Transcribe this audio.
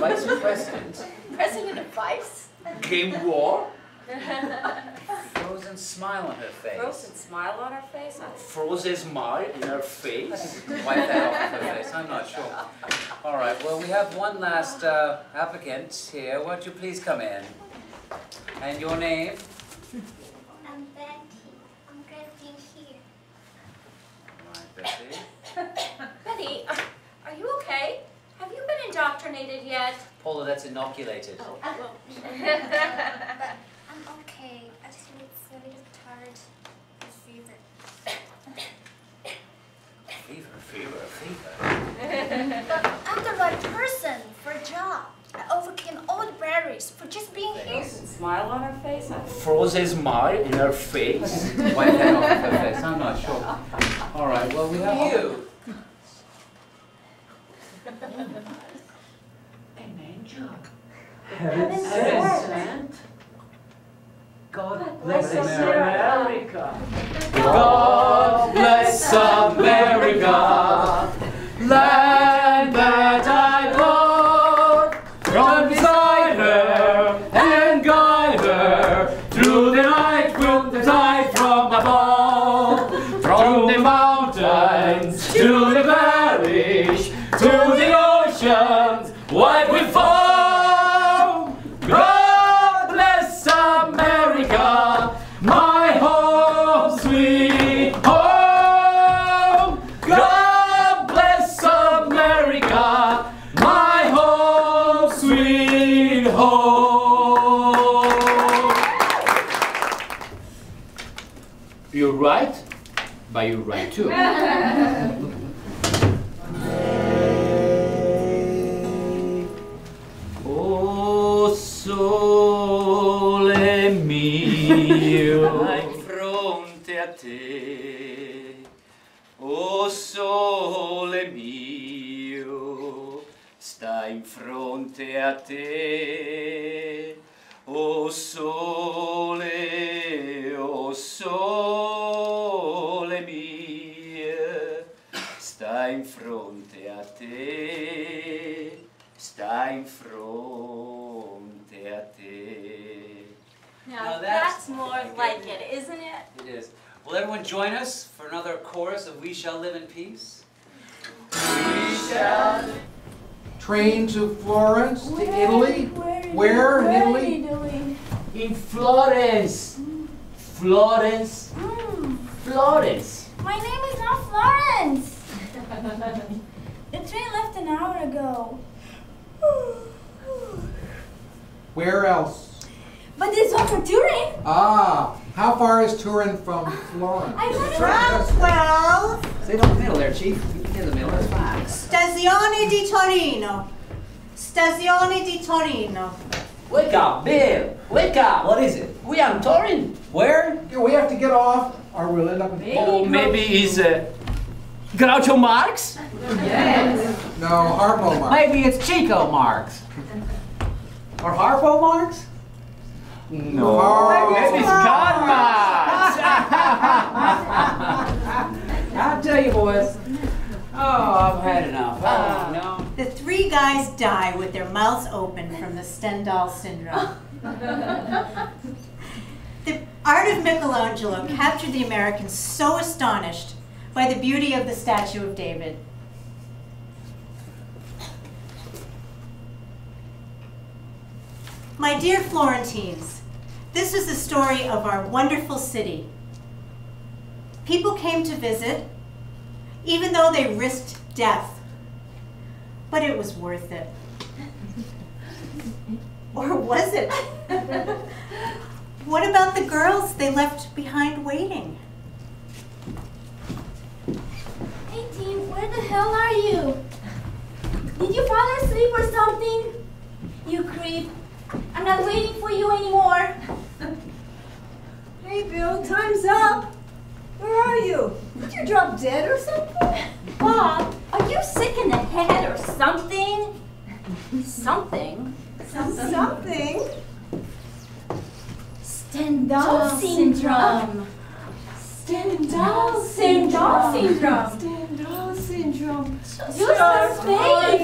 Vice President. President of Vice? Game War. Frozen smile on her face. Frozen smile on her face? Frozen smile in her face. Wipe that off of her face. I'm not sure. All right. Well, we have one last uh, applicant here. Won't you please come in? And your name? I'm Betty. I'm glad to be here. All right, Betty. Betty, are, are you okay? Have you been indoctrinated yet? Paula, that's inoculated. Oh, oh. well, But I'm okay. I just feel it's a little tired. fever. Fever, fever, fever. But I'm the right person for a job. I overcame all the barriers for just being here. frozen smile on her face? Frozen smile in her face. Wipe that off her face. I'm not sure. All right. Well, we have you. Heaven sent. God bless America. God bless America. Land that I love. From beside her and guide her through the night from the tide from above. From the mountains to the valleys to the oceans wide we fall. You're right, but you're right too. Oh sole mio in fronte a te Oh sole mio sta in fronte a te Oh sole oh Now, Now that's that's more like like it. it, isn't it? It is. Will everyone join us for another chorus of We Shall Live in Peace? We shall. Train to Florence, to Italy? Where in Italy? in Florence Florence Hmm. Florence My name is not Florence. the train left an hour ago. Where else? But this one for Turin. Ah, how far is Turin from Florence? I want to Twelve, Stay in the middle there, Chief. You can get in the middle, that's fine. Stazione di Torino. Stazione di Torino. wake up Bill wake up What is it? we are in Turin Where? Yeah, we have to get off or we'll end up in oh maybe it's uh, Groucho Marx Yes. No, Harpo Mark. Maybe it's Chico Marx. Or Harpo Marx? No Oh. maybe it's Karl Marx I'll tell you, boys. Oh, I've had enough. Oh, uh, no. The three guys die with their mouths open from the Stendhal syndrome. the art of Michelangelo captured the Americans so astonished by the beauty of the statue of David. My dear Florentines, this is the story of our wonderful city. People came to visit, even though they risked death but it was worth it. or was it? what about the girls they left behind waiting? Hey, team, where the hell are you? Did you fall asleep or something? You creep. I'm not waiting for you anymore. Hey, Bill, time's up. Where are you? Did you drop dead or something? Bob, are you sick in the head or something? Something? Something. Something? Stendhal syndrome. Stendhal syndrome. Stendhal syndrome. Use your My face. feet. But